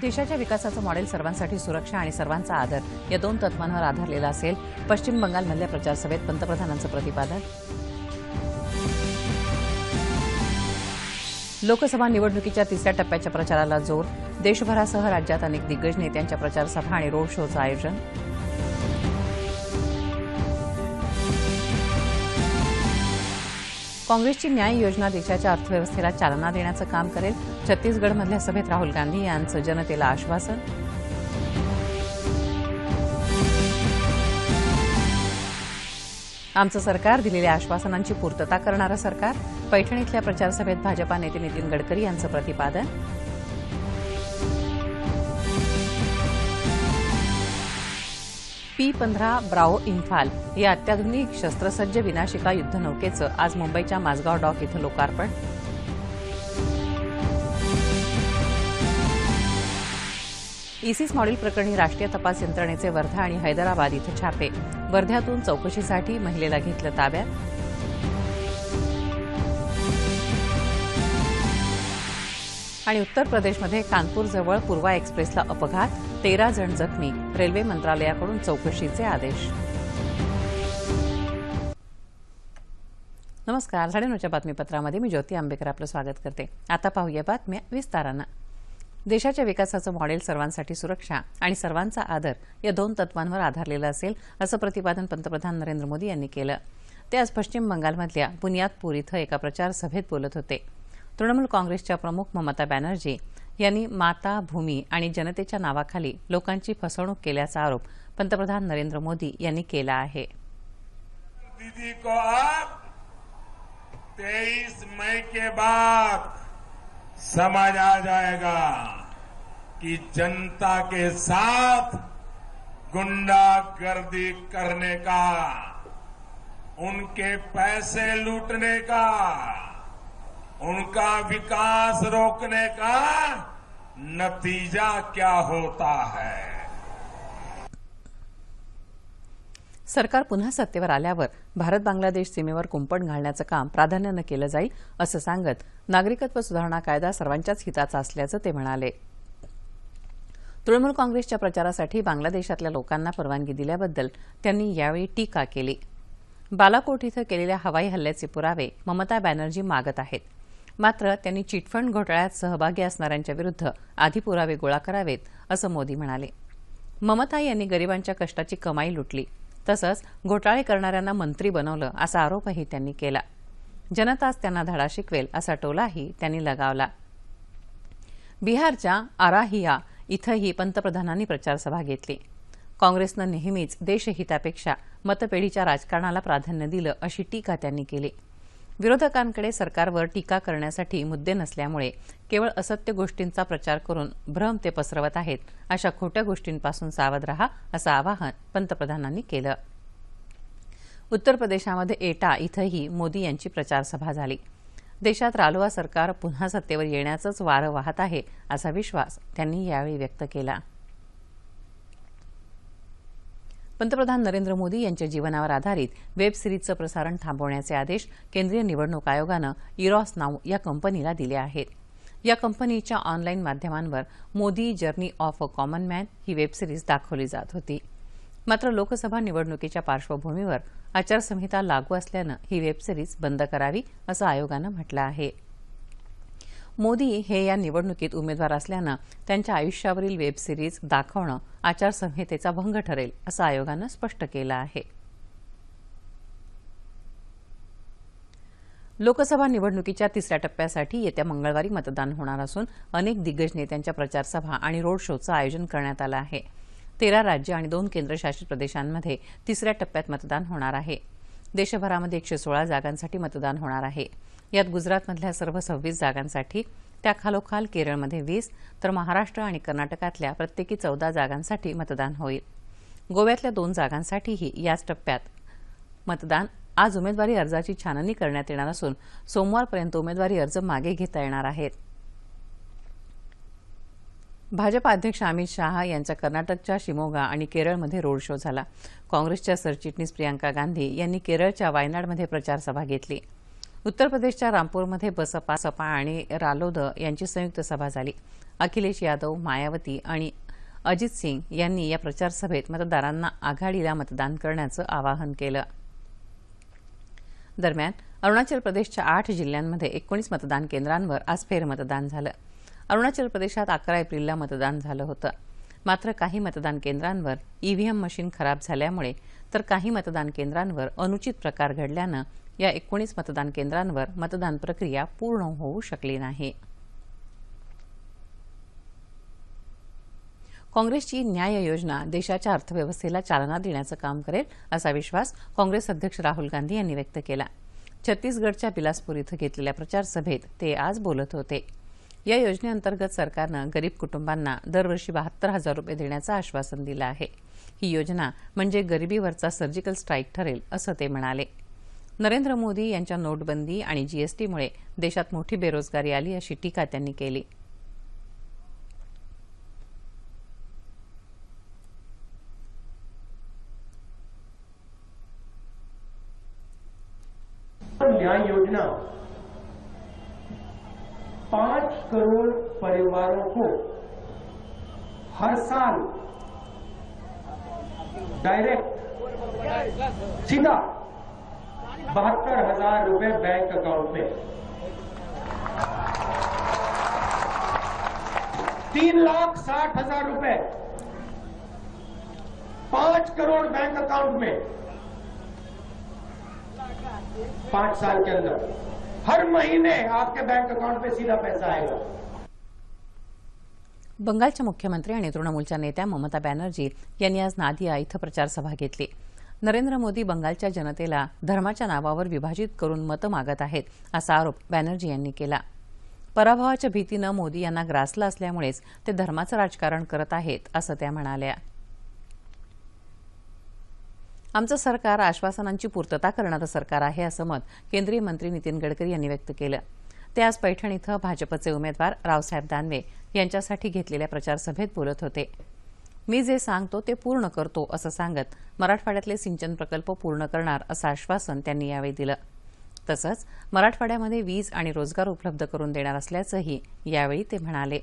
देशाच्या विकासाचं मॉडेल सर्वांसाठी सुरक्षा आणि सर्वांचा आदर या दोन तत्वांवर आधारलेला असेल. पश्चिम बंगालमधल्या प्रचारसभेत पंतप्रधानांचं प्रतिपादन. लोकसभा निवडणुकीच्या तिसऱ्या टप्प्याच्या प्रचाराला जोर. देशभरासह राज्यात अनेक दिग्गज नेत्यांच्या प्रचारसभा आणि रोड शोचं आयोजन. काँग्रेसची न्याय योजना देशाच्या अर्थव्यवस्थेला चालना देण्याचं काम करेल. छत्तीसगडमधल्या सभेत राहुल गांधी यांचं जनतेला आश्वासन. आमचं सरकार दिलेल्या आश्वासनांची पूर्तता करणारं सरकार. पैठण इथल्या प्रचारसभेत भाजपा नेते नितीन गडकरी यांचं प्रतिपादन. पी पंधरा ब्राओ इम्फाल या अत्याधुनिक शस्त्रसज्ज विनाशिका युद्धनौकेचं आज मुंबईच्या माझगाव डॉक इथं लोकार्पण. इसिस मॉडेल प्रकरणी राष्ट्रीय तपास यंत्रणेचे वर्धा आणि हैदराबाद इथं छापे. वर्ध्यातून चौकशीसाठी महिलेला घेतलं ताब्यात. आणि उत्तर प्रदेशमध्ये कानपूरजवळ पूर्वा एक्सप्रेसला अपघात तेरा जण जखमी रेल्वे मंत्रालयाकडून चौकशीचे आदेश. नमस्कार साडेनऊच्या बातमीपत्रामध्ये मी ज्योती आंबेकर आपलं स्वागत करते. आता पाहूया बातम्या विस्तारानं. देशाच्या विकासाचं मॉडेल सर्वांसाठी सुरक्षा आणि सर्वांचा आदर या दोन तत्वांवर आधारलेलं असेल असं प्रतिपादन पंतप्रधान नरेंद्र मोदी यांनी केलं. ते आज पश्चिम बंगालमधल्या बुनियादपूर इथं एका प्रचार सभेत बोलत होते. तृणमूल काँग्रेसच्या प्रमुख ममता बॅनर्जी यांनी माता भूमी आणि जनतेच्या नावाखाली लोकांची फसवणूक केल्याचा आरोप पंतप्रधान नरेंद्र मोदी यांनी केला आहे. दीदी को आप तेईस मई के बाद समझ आ जाएगा कि जनता के साथ गुंडागर्दी करने का उनके पैसे लूटने का उनका विकास रोकने का नतीजा क्या होता है? सरकार पुन्हा सत्तेवर आल्यावर भारत बांगलादेश सीमेवर कुंपण घालण्याचं काम प्राधान्यानं केलं जाईल असं सांगत नागरिकत्व सुधारणा कायदा सर्वांच्याच हिताचा असल्याचं ते म्हणाले. तृणमूल काँग्रेसच्या प्रचारासाठी बांगलादेशातल्या लोकांना परवानगी दिल्याबद्दल त्यांनी यावेळी टीका केली. बालाकोट इथं केलेल्या हवाई हल्ल्याचे पुरावे ममता बॅनर्जी मागत आहेत. मात्र त्यांनी चिटफंड घोटाळ्यात सहभागी असणाऱ्यांच्या विरुद्ध आधी पुरावे गोळा करावेत असं मोदी म्हणाले. ममता यांनी गरिबांच्या कष्टाची कमाई लुटली. तसंच घोटाळे करणाऱ्यांना मंत्री बनवलं असा आरोपही त्यांनी केला. जनताच त्यांना धडा शिकवेल असा टोलाही त्यांनी लगावला. बिहारच्या आराहिया इथंही पंतप्रधानांनी प्रचारसभा घेतली. काँग्रेसनं नेहमीच देशहितापेक्षा मतपेढीच्या राजकारणाला प्राधान्य दिलं अशी टीका त्यांनी केली. विरोधकांकडे सरकारवर टीका करण्यासाठी मुद्दे नसल्यामुळे केवळ असत्य गोष्टींचा प्रचार करून भ्रम ते पसरवत आहेत. अशा खोट्या गोष्टींपासून सावध रहा असं आवाहन पंतप्रधानांनी केलं. उत्तर प्रदेशामध्ये एटा इथंही मोदी यांची प्रचारसभा झाली. देशात रालोआ सरकार पुन्हा सत्तेवर येण्याचंच वारं वाहत आहे असा विश्वास त्यांनी यावेळी व्यक्त केला. पंतप्रधान नरेंद्र मोदी यांच्या जीवनावर आधारित वेब सिरीजचं प्रसारण थांबवण्याचे आदेश केंद्रीय निवडणूक आयोगानं इरॉस नाव या कंपनीला दिले आहेत. या कंपनीच्या ऑनलाईन माध्यमांवर Modi journey of a common man he web series दाखवली जात होती. मात्र लोकसभा निवडणुकीच्या पार्श्वभूमीवर आचारसंहिता लागू असल्यानं ही वेब सिरीज बंद करावी असं आयोगानं म्हटलं आहे. मोदी हे या निवडणुकीत उमेदवार असल्यानं त्यांच्या आयुष्यावरील वेब सिरीज दाखवणं आचारसंहितेचा भंग ठरेल असं आयोगानं स्पष्ट केलं आहे. लोकसभा निवडणुकीच्या तिसऱ्या टप्प्यासाठी येत्या मंगळवारी मतदान होणार असून अनेक दिग्गज नेत्यांच्या प्रचारसभा आणि रोड शोचं आयोजन करण्यात आलं आहे. तेरा राज्य आणि दोन केंद्रशासित प्रदेशांमध्ये तिसऱ्या टप्प्यात मतदान होणार आहे. देशभरामध्ये एकशे सोळा जागांसाठी मतदान होणार आहे. यात गुजरातमधल्या सर्व सव्वीस जागांसाठी त्याखालोखाल केरळमध्ये वीस तर महाराष्ट्र आणि कर्नाटकातल्या प्रत्येकी चौदा जागांसाठी मतदान होईल. गोव्यातल्या दोन जागांसाठीही याच टप्प्यात मतदान. आज उमेदवारी अर्जाची छाननी करण्यात येणार असून सोमवारपर्यंत उमेदवारी अर्ज मागे घेता येणार आहेत. भाजपा अध्यक्ष अमित शहा यांचा कर्नाटकच्या शिमोगा आणि केरळमध्ये रोड शो झाला. काँग्रेसच्या सरचिटणीस प्रियांका गांधी यांनी केरळच्या वायनाडमध्ये प्रचारसभा घेतली. उत्तर प्रदेशच्या रामपूरमध्ये बसपा सपा आणि रालोद यांची संयुक्त सभा झाली. अखिलेश यादव मायावती आणि अजित सिंग यांनी या प्रचारसभेत मतदारांना आघाडीला मतदान करण्याचं आवाहन केलं. दरम्यान अरुणाचल प्रदेशच्या आठ जिल्ह्यांमध्ये एकोणीस मतदान केंद्रांवर आज फेरमतदान झालं. अरुणाचल प्रदेशात अकरा एप्रिलला मतदान झालं होतं. मात्र काही मतदान केंद्रांवर ईव्हीएम मशीन खराब झाल्यामुळे तर काही मतदान केंद्रांवर अनुचित प्रकार घडल्यानं या एकोणीस मतदान केंद्रांवर मतदान प्रक्रिया पूर्ण होऊ शकली नाही. काँग्रेसची न्याय योजना देशाच्या अर्थव्यवस्थेला चालना देण्याचं काम करेल असा विश्वास काँग्रेस अध्यक्ष राहुल गांधी यांनी व्यक्त केला. छत्तीसगडच्या बिलासपूर इथं घेतलेल्या प्रचारसभेत ते आज बोलत होते. या योजनेअंतर्गत सरकारनं गरीब कुटुंबांना दरवर्षी बहात्तर हजार रुपये देण्याचं आश्वासन दिलं आहे. ही योजना म्हणजे गरिबीवरचा सर्जिकल स्ट्राईक ठरेल असं ते म्हणाले. नरेंद्र मोदी यांच्या नोटबंदी आणि जीएसटीमुळे देशात मोठी बेरोजगारी आली अशी टीका त्यांनी केली. न्याय योजना पांच करोड़ परिवारों को हर साल डायरेक्ट सीधा बहत्तर हज़ार रुपए बैंक अकाउंट में। तीन लाख साठ हज़ार रुपए। पाँच करोड़ बैंक अकाउंट में। पाँच साल के अंदर। हर महीने आपके बैंक अकाउंट में सीधा पैसा आएगा। बंगालच्या मुख्यमंत्री आणि तृणमूलच्या नेत्या ममता बॅनर्जी यांनी आज नादिया इथं प्रचारसभा घेतली. नरेंद्र मोदी बंगालच्या जनतेला धर्माच्या नावावर विभाजित करून मतं मागत आहेत असा आरोप बॅनर्जी यांनी केला. पराभवाच्या भीतीनं मोदी यांना ग्रासलं असल्यामुळेच ते धर्माचं राजकारण करत आहेत असं त्या म्हणाल्या. आमचं सरकार आश्वासनांची पूर्तता करणारं सरकार आहे असं मत केंद्रीय मंत्री नितीन गडकरी यांनी व्यक्त केलं. ते आज पैठण इथं भाजपचे उमेदवार रावसाहेब दानवे यांच्यासाठी घेतलेल्या प्रचारसभेत बोलत होते. मी जे सांगतो ते पूर्ण करतो असं सांगत मराठवाड्यातले सिंचन प्रकल्प पूर्ण करणार असं आश्वासन त्यांनी यावेळी दिलं. तसंच मराठवाड्यामध्ये वीज आणि रोजगार उपलब्ध करून देणार असल्याचंही यावेळी ते म्हणाले.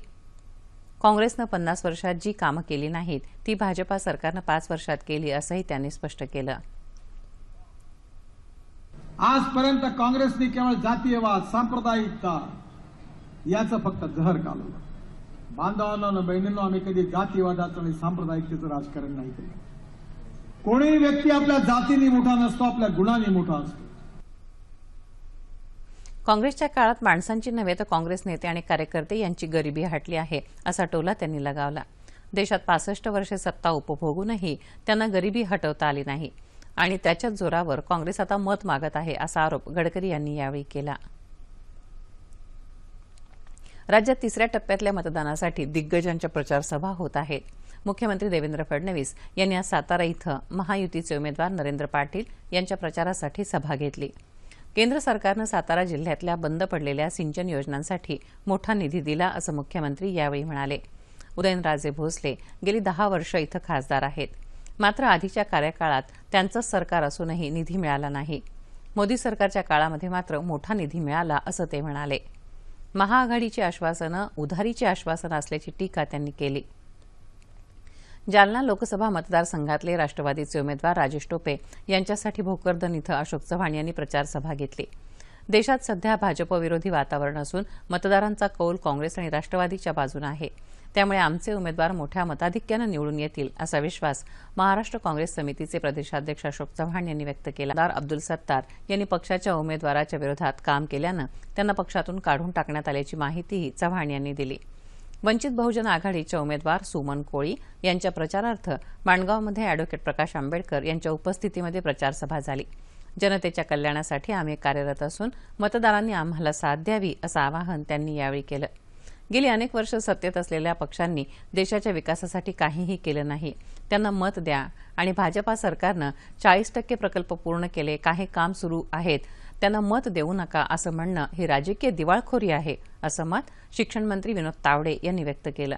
काँग्रेसनं पन्नास वर्षात जी कामं केली नाहीत ती भाजपा सरकारनं पाच वर्षात केली असंही त्यांनी स्पष्ट केलं. आजपर्यंत काँग्रेसने केवळ जातीयवाद सांप्रदायिकता याचं फक्त जहर कालवलं. बांधवांनो बहिणींनो आम्ही कधी जातीवादाचं आणि सांप्रदायिकतेचं राजकारण नाही केलं कोणीही व्यक्ती आपल्या जातीने मोठा नसतो आपल्या गुणाने मोठा असतो काँग्रेसच्या काळात माणसांची नव्हे तर काँग्रेस नेते आणि कार्यकर्ते यांची गरिबी हटली आहे असा टोला त्यांनी लगावला. देशात पासष्ट वर्षे सत्ता उपभोगूनही त्यांना गरिबी हटवता आली नाही. आणि त्याच्याच जोरावर काँग्रेस आता मत मागत आहे असा आरोप गडकरी यांनी यावेळी केला. राज्यात तिसऱ्या टप्प्यातल्या मतदानासाठी दिग्गजांच्या प्रचारसभा होत आहेत. मुख्यमंत्री देवेंद्र फडणवीस यांनी आज सातारा इथं महायुतीचे उमेदवार नरेंद्र पाटील यांच्या प्रचारासाठी सभा घेतली. केंद्र सरकारनं सातारा जिल्ह्यातल्या बंद पडलेल्या सिंचन योजनांसाठी मोठा निधी दिला असं मुख्यमंत्री यावेळी म्हणाले. उदयनराजे भोसले गेली दहा वर्ष इथं खासदार आहेत. मात्र आधीच्या कार्यकाळात त्यांचंच सरकार असूनही निधी मिळाला नाही. मोदी सरकारच्या काळामध्ये मात्र मोठा निधी मिळाला असं ते म्हणाले. महाआघाडीची आश्वासनं उधारीची आश्वासनं असल्याची टीका त्यांनी केली. जालना लोकसभा मतदारसंघातले राष्ट्रवादीचे उमेदवार राजेश टोपे यांच्यासाठी भोकरदन इथं अशोक चव्हाण यांनी प्रचारसभा घेतली. देशात सध्या भाजपविरोधी वातावरण असून मतदारांचा कौल काँग्रेस आणि राष्ट्रवादीच्या बाजूने आहे. त्यामुळे आमचे उमेदवार मोठ्या मताधिक्यानं निवडून येतील असा विश्वास महाराष्ट्र काँग्रेस समितीचे प्रदेशाध्यक्ष अशोक चव्हाण यांनी व्यक्त केला. आमदार अब्दुल सत्तार यांनी पक्षाच्या उमेदवाराच्या विरोधात काम केल्यानं त्यांना पक्षातून काढून टाकण्यात आल्याची माहितीही चव्हाण यांनी दिली. वंचित बहुजन आघाडीच्या उमेदवार सुमन कोळी यांच्या प्रचारार्थ माणगावमध्ये अॅडव्होकेट प्रकाश आंबेडकर यांच्या उपस्थितीमध्ये प्रचारसभा झाली. जनतेच्या कल्याणासाठी आम्ही कार्यरत असून मतदारांनी आम्हाला साथ द्यावी असं आवाहन त्यांनी यावेळी केलं. गेली अनेक वर्ष सत्तेत असलेल्या पक्षांनी देशाच्या विकासासाठी काहीही केलं नाही. त्यांना मत द्या आणि भाजपा सरकारनं चाळीस टक्के प्रकल्प पूर्ण केले काही काम सुरू आहेत त्यांना मत देऊ नका असं म्हणणं ही राजकीय दिवाळखोरी आहे असं मत शिक्षण मंत्री विनोद तावडे यांनी व्यक्त केलं.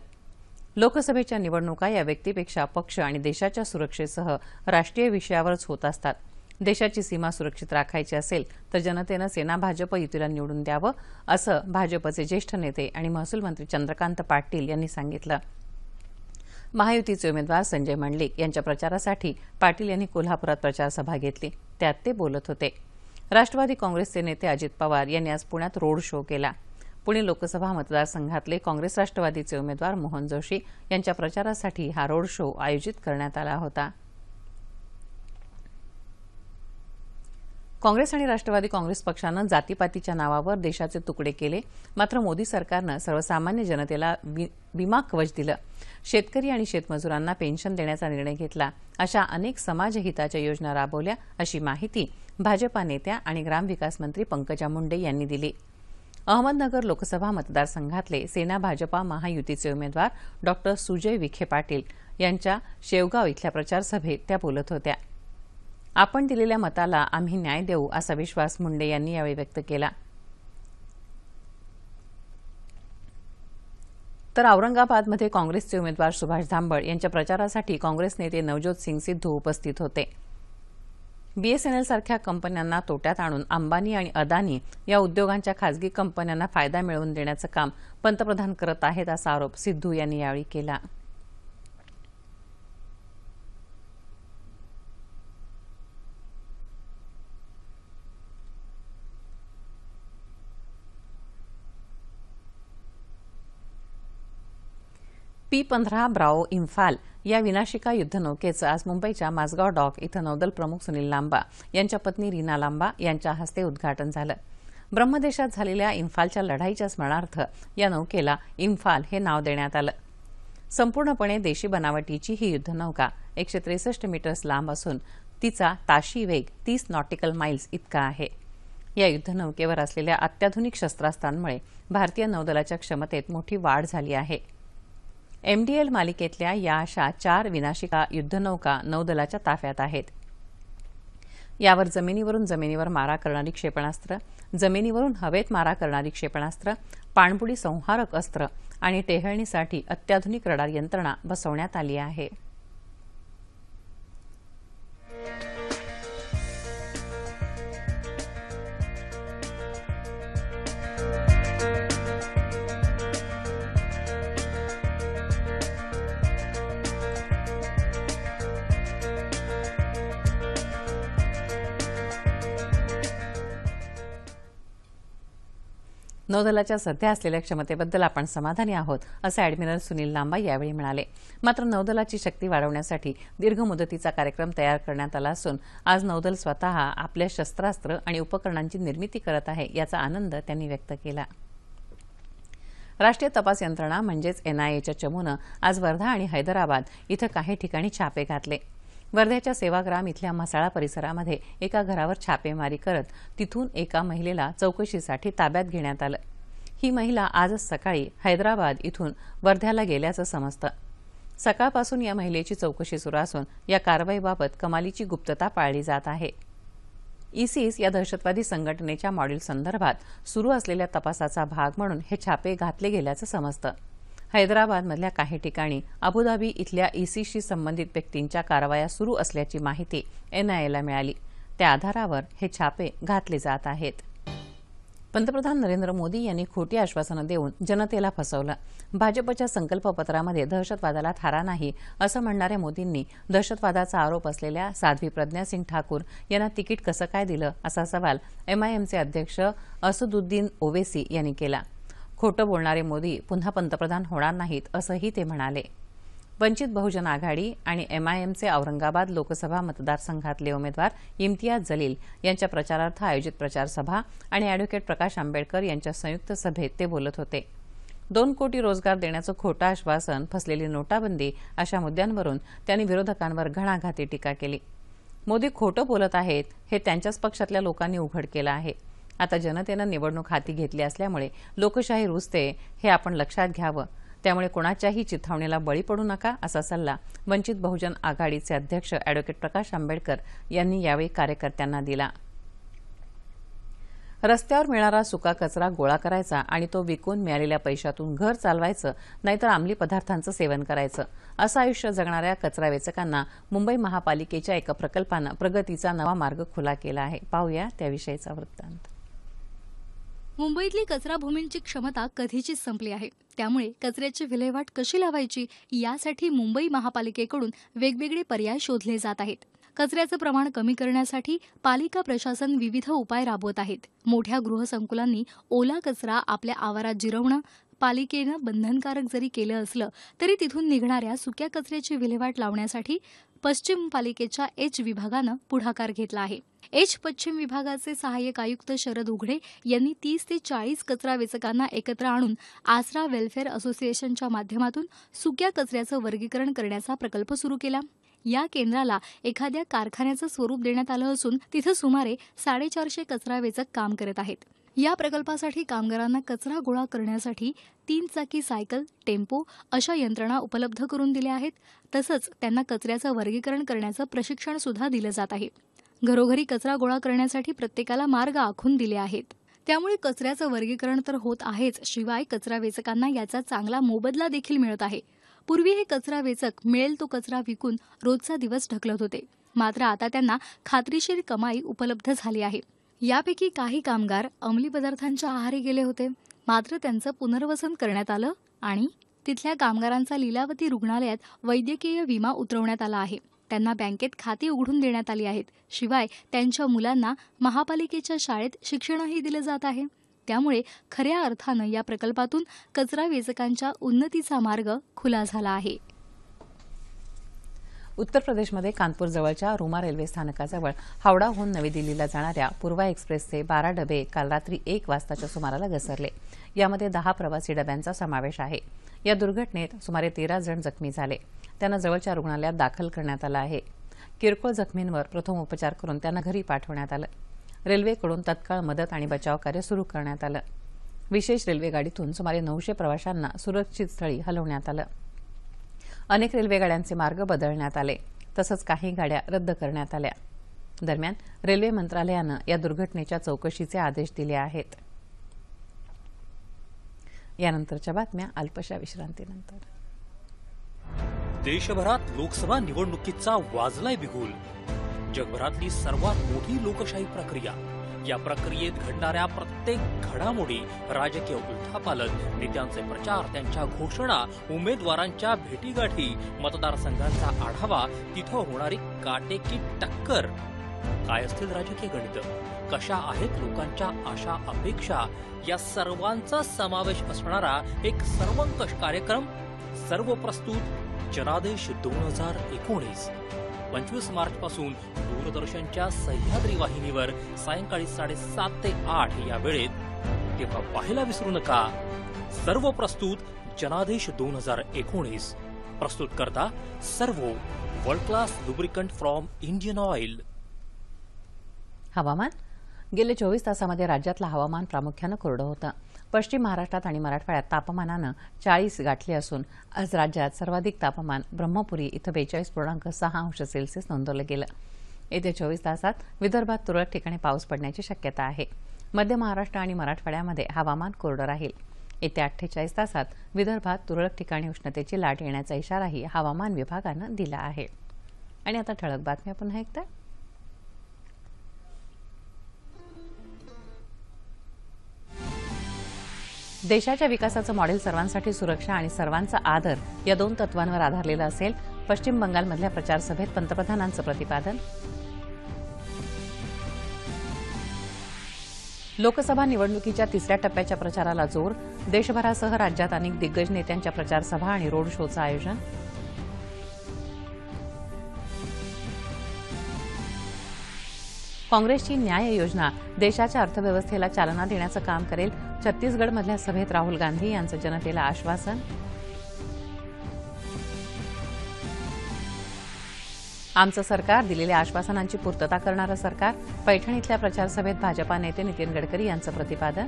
लोकसभेच्या निवडणुका या व्यक्तीपेक्षा पक्ष आणि देशाच्या सुरक्षेसह राष्ट्रीय विषयावरच होत असतात. देशाची सीमा सुरक्षित राखायची असेल तर जनतेनं सेना भाजप युतीला निवडून द्यावं असं भाजपचे ज्येष्ठ नेते आणि महसूल मंत्री चंद्रकांत पाटील यांनी सांगितलं. महायुतीचे उमेदवार संजय मंडलिक यांच्या प्रचारासाठी पाटील यांनी कोल्हापुरात प्रचारसभा घेतली. त्यात ते बोलत होते. राष्ट्रवादी काँग्रेसचे नेते अजित पवार यांनी आज पुण्यात रोड शो केला. पुणे लोकसभा मतदारसंघातले काँग्रेस राष्ट्रवादीचे उमेदवार मोहन जोशी यांच्या प्रचारासाठी हा रोड शो आयोजित करण्यात आला होता. काँग्रेस आणि राष्ट्रवादी काँग्रेस पक्षानं जातीपातीच्या नावावर देशाचे तुकडे केले. मात्र मोदी सरकारनं सर्वसामान्य जनतेला वि- विमा कवच दिलं. शेतकरी आणि शेतमजुरांना पेन्शन देण्याचा निर्णय घेतला. अशा अनेक समाजहिताच्या योजना राबवल्या अशी माहिती भाजपा नेत्या आणि ग्रामविकास मंत्री पंकजा मुंडे यांनी दिली. अहमदनगर लोकसभा मतदारसंघातले सेना भाजपा महायुतीचे उमेदवार डॉक्टर सुजय विखे पाटील यांच्या शेवगाव इथल्या प्रचारसभेत त्या बोलत होत्या. आपण दिलेल्या मताला आम्ही न्याय देऊ असा विश्वास मुंडे यांनी यावेळी व्यक्त केला. तर औरंगाबादमध्ये काँग्रेसचे उमेदवार सुभाष झांबड यांच्या प्रचारासाठी काँग्रेस नेते नवज्योत सिंग सिद्धू उपस्थित होते. बीएसएनएल सारख्या कंपन्यांना तोट्यात आणून अंबानी आणि अदानी या उद्योगांच्या खासगी कंपन्यांना फायदा मिळवून देण्याचं काम पंतप्रधान करत आहेत असा आरोप सिद्धू यांनी यावेळी केला. पी पंधरा ब्राओ इम्फाल या विनाशिका युद्धनौकेचं आज मुंबईच्या माझगाव डॉक इथं नौदल प्रमुख सुनील लांबा यांच्या पत्नी रीना लांबा यांच्या हस्ते उद्घाटन झालं. ब्रह्मदेशात झालेल्या इम्फालच्या लढाईच्या स्मरणार्थ या नौकेला इम्फाल हे नाव देण्यात आलं. संपूर्णपणे देशी बनावटीची ही युद्धनौका एकशे त्रेसष्ट मीटर्स लांब असून तिचा ताशी वेग तीस नॉटिकल माइल्स इतका आहे. या युद्धनौकेवर असलेल्या अत्याधुनिक शस्त्रास्त्रांमुळे भारतीय नौदलाच्या क्षमतेत मोठी वाढ झाली आहे. एमडीएल मालिकेतल्या या अशा चार विनाशिका युद्धनौका नौदलाच्या ताफ्यात आहेत. यावर जमिनीवरून जमिनीवर मारा करणारी क्षेपणास्त्र जमिनीवरून हवेत मारा करणारी क्षेपणास्त्र पाणबुडी संहारक अस्त्र आणि टेहळणीसाठी अत्याधुनिक रडार यंत्रणा बसवण्यात आली आहे. नौदलाच्या सध्या असलेल्या क्षमतेबद्दल आपण समाधानी आहोत असं अॅडमिरल सुनील लांबा यावेळी म्हणाले. मात्र नौदलाची शक्ती वाढवण्यासाठी दीर्घ मुदतीचा कार्यक्रम तयार करण्यात आला असून आज नौदल स्वतः आपल्या शस्त्रास्त्र आणि उपकरणांची निर्मिती करत आहे याचा आनंद त्यांनी व्यक्त केला. राष्ट्रीय तपास यंत्रणा म्हणजेच एनआयएच्या चमूनं आज वर्धा आणि हैदराबाद इथं काही ठिकाणी छापे घातले. वर्ध्याच्या सेवाग्राम इथल्या मसाळा परिसरामध्ये एका घरावर छापेमारी करत तिथून एका महिलेला चौकशीसाठी ताब्यात घेण्यात आलं. ही महिला आजच सकाळी हैदराबाद इथून वर्ध्याला गेल्याचं समजतं. सकाळपासून या महिलेची चौकशी सुरू असून या कारवाईबाबत कमालीची गुप्तता पाळली जात आहे. इसिस या दहशतवादी संघटनेच्या मॉड्यूल संदर्भात सुरू असलेल्या तपासाचा भाग म्हणून हे छापे घातले गेल्याचं समजतं. हैदराबादमधल्या काही ठिकाणी अबुधाबी इथल्या ईसीशी संबंधित व्यक्तींच्या कारवाया सुरू असल्याची माहिती एनआयएला मिळाली. त्या आधारावर हे छापे घातले जात आहेत. पंतप्रधान नरेंद्र मोदी यांनी खोटी आश्वासनं देऊन जनतेला फसवलं. भाजपच्या संकल्पपत्रामध्ये दहशतवादाला थारा नाही असं म्हणणाऱ्या मोदींनी दहशतवादाचा आरोप असलेल्या साध्वी प्रज्ञा सिंग ठाकूर यांना तिकीट कसं काय दिलं असा सवाल एमआयएमचे अध्यक्ष असदुद्दीन ओवेसी यांनी केला. खोटं बोलणारे मोदी पुन्हा पंतप्रधान होणार नाहीत असंही ते म्हणाले. वंचित बहुजन आघाडी आणि एमआयएमचे औरंगाबाद लोकसभा मतदारसंघातले उमेदवार इम्तियाज जलील यांच्या प्रचारार्थ आयोजित प्रचारसभा आणि अॅडव्होकेट प्रकाश आंबेडकर यांच्या संयुक्त सभेत ते बोलत होते. दोन कोटी रोजगार देण्याचं खोटं आश्वासन फसलेली नोटाबंदी अशा मुद्द्यांवरून त्यांनी विरोधकांवर घणाघाती टीका केली. मोदी खोटं बोलत आहेत हे त्यांच्याच पक्षातल्या लोकांनी उघड केलं आहे. आता जनतेनं निवडणूक हाती घेतली असल्यामुळे लोकशाही रुजते हे आपण लक्षात घ्यावं. त्यामुळे कोणाच्याही चिथावणीला बळी पडू नका असा सल्ला वंचित बहुजन आघाडीचे अध्यक्ष अॅडव्होकेट प्रकाश आंबेडकर यांनी यावेळी कार्यकर्त्यांना दिला. रस्त्यावर मिळणारा सुका कचरा गोळा करायचा आणि तो विकून मिळालेल्या पैशातून घर चालवायचं नाहीतर अंमली पदार्थांचं सेवन करायचं. असं आयुष्य जगणाऱ्या कचरा वेचकांना मुंबई महापालिकेच्या एका प्रकल्पानं प्रगतीचा नवा मार्ग खुला केला आहे. पाहूया त्याविषयीचा वृत्तांत. मुंबईतली कचरा भूमींची क्षमता कधीचीच संपली आहे. त्यामुळे कचऱ्याची विल्हेवाट कशी लावायची यासाठी मुंबई महापालिकेकडून वेगवेगळे पर्याय शोधले जात आहेत. कचऱ्याचं प्रमाण कमी करण्यासाठी पालिका प्रशासन विविध उपाय राबवत आहेत. मोठ्या गृहसंकुलांनी ओला कचरा आपल्या आवारात जिरवणं पालिकेनं बंधनकारक जरी केलं असलं तरी तिथून निघणाऱ्या सुक्या कचऱ्याची विल्हेवाट लावण्यासाठी पश्चिम पालिकेच्या एच विभागानं पुढाकार घेतला आहे. एच पश्चिम विभागाचे सहाय्यक आयुक्त शरद उघडे यांनी तीस ते चाळीस कचरा वेचकांना एकत्र आणून आसरा वेलफेअर असोसिएशनच्या माध्यमातून सुक्या कचऱ्याचं वर्गीकरण करण्याचा प्रकल्प सुरू केला. या केंद्राला एखाद्या कारखान्याचं स्वरूप देण्यात आलं असून तिथं सुमारे साडेचारशे कचरा वेचक काम करत आहेत. या प्रकल्पासाठी कामगारांना कचरा गोळा करण्यासाठी तीन चाकी सायकल टेम्पो अशा यंत्रणा उपलब्ध करून दिल्या आहेत. तसंच त्यांना कचऱ्याचं वर्गीकरण करण्याचं प्रशिक्षण सुद्धा दिलं जात आहे. घरोघरी कचरा गोळा करण्यासाठी प्रत्येकाला मार्ग आखून दिले आहेत. त्यामुळे कचऱ्याचं वर्गीकरण तर होत आहेच शिवाय कचरा वेचकांना याचा चांगला मोबदला देखील मिळत आहे. पूर्वी हे कचरा वेचक मिळेल तो कचरा विकून रोजचा दिवस ढकलत होते. मात्र आता त्यांना खात्रीशीर कमाई उपलब्ध झाली आहे. यापैकी काही कामगार अंमली पदार्थांच्या आहारी गेले होते. मात्र त्यांचं पुनर्वसन करण्यात आलं आणि तिथल्या कामगारांचा लीलावती रुग्णालयात वैद्यकीय विमा उतरवण्यात आला आहे. त्यांना बँकेत खाती उघडून देण्यात आली आहेत. शिवाय त्यांच्या मुलांना महापालिकेच्या शाळेत शिक्षणही दिलं जात आहे. त्यामुळे खऱ्या अर्थानं या प्रकल्पातून कचरा वेचकांच्या उन्नतीचा मार्ग खुला झाला आहे. उत्तर प्रदेशमध्ये कानपूरजवळच्या रुमा रेल्वे स्थानकाजवळ हावडाहून नवी दिल्लीला जाणाऱ्या पूर्वा एक्सप्रेसचे बारा डबे काल रात्री एक वाजताच्या सुमाराला घसरले. यामध्ये दहा प्रवासी डब्यांचा समावेश आहे. या दुर्घटनेत सुमारे तेरा जण जखमी झाले. त्यांना जवळच्या रुग्णालयात दाखल करण्यात आलं आहे. किरकोळ जखमींवर प्रथम उपचार करून त्यांना घरी पाठवण्यात आलं. रेल्वेकडून तत्काळ मदत आणि बचाव कार्य सुरू करण्यात आलं. विशेष रेल्वे गाडीतून सुमारे नऊशे प्रवाशांना सुरक्षित स्थळी हलवण्यात आलं. अनेक रेल्वेगाड्यांचे मार्ग बदलण्यात आले. तसंच काही गाड्या रद्द करण्यात आल्या. दरम्यान रेल्वे मंत्रालयानं या दुर्घटनेच्या चौकशीचे आदेश दिले आहेत. यानंतरच्या बातम्या अल्पशा विश्रांतीनंतर. देशभरात लोकसभा निवडणुकीचा वाजलाय बिगुल. जगभरातली सर्वात मोठी लोकशाही प्रक्रिया. या प्रक्रियेत घडणाऱ्या प्रत्येक घडामोडी राजकीय उलथापालन नेत्यांचे प्रचार त्यांच्या घोषणा उमेदवारांच्या भेटीगाठी मतदारसंघांचा आढावा तिथं होणारी काटेकी टक्कर. काय असतील राजकीय गणित? कशा आहेत लोकांच्या आशा अपेक्षा? या सर्वांचा समावेश असणारा एक सर्वंकष कार्यक्रम सर्व प्रस्तुत जनादेश दोन हजार एकोणीस. पंचवीस मार्च पासून दूरदर्शनच्या सह्याद्री वाहिनीवर सायंकाळी साडेसात ते आठ या वेळेत. तेव्हा पाहायला विसरू नका. सर्व प्रस्तुत जनादेश दोन हजार एकोणीस. प्रस्तुत करता सर्व world class lubricant from Indian Oil हवामान? गेले चोवीस तासामध्ये राज्यातलं हवामान प्रामुख्यानं कोरडं होतं. पश्चिम महाराष्ट्रात आणि मराठवाड्यात तापमानानं चाळीस गाठले असून आज राज्यात सर्वाधिक तापमान ब्रह्मपुरी इथं बेचाळीस पूर्णांक सहा अंश सेल्सिअस नोंदवलं गेलं. येत्या चोवीस तासात विदर्भात तुरळक ठिकाणी पाऊस पडण्याची शक्यता आहे. मध्य महाराष्ट्र आणि मराठवाड्यामध्ये हवामान कोरडं राहील. येत्या अठ्ठेचाळीस तासात विदर्भात तुरळक ठिकाणी उष्णतेची लाट येण्याचा इशाराही हवामान विभागानं दिला आहे. आणि आता ठळक बातम्या पुन्हा एकदा. देशाच्या विकासाचं मॉडेल सर्वांसाठी सुरक्षा आणि सर्वांचा आदर या दोन तत्वांवर आधारलेलं असेल पश्चिम बंगालमधल्या प्रचारसभेत पंतप्रधानांचं प्रतिपादन. लोकसभा निवडणुकीच्या तिसऱ्या टप्प्याच्या प्रचाराला जोर देशभरासह राज्यात अनेक दिग्गज नेत्यांच्या प्रचारसभा आणि रोड शोचं आयोजन. काँग्रेसची न्याय योजना देशाच्या अर्थव्यवस्थेला चालना देण्याचं काम करेल छत्तीसगडमधल्या सभेत राहुल गांधी यांचं जनतेला आश्वासन. आमचं सरकार दिलेल्या आश्वासनांची पूर्तता करणारं सरकार पैठण इथल्या प्रचारसभेत भाजपा नेते नितीन गडकरी यांचं प्रतिपादन.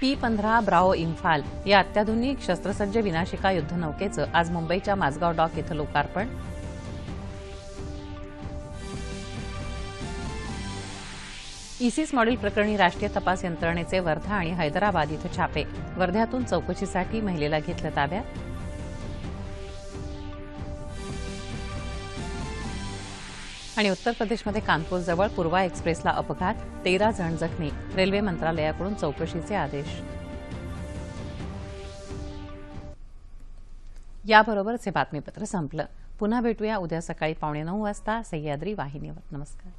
पी पंधरा ब्राओ इम्फाल या अत्याधुनिक शस्त्रसज्ज विनाशिका युद्धनौकेचं आज मुंबईच्या माझगाव डॉक इथं लोकार्पण. इसिस मॉडेल प्रकरणी राष्ट्रीय तपास यंत्रणेचे वर्धा आणि हैदराबाद इथं छापे. वर्ध्यातून चौकशीसाठी महिलेला घेतलं ताब्यात. आणि उत्तर प्रदेशमध्ये कानपूरजवळ पूर्वा एक्सप्रेसला अपघात तेरा जण जखमी. रेल्वे मंत्रालयाकडून चौकशीचे आदेश. याबरोबरच हे बातमीपत्र संपलं. पुन्हा भेटूया उद्या सकाळी पावणे नऊ वाजता. सह्याद्री वाहिनीवर. नमस्कार.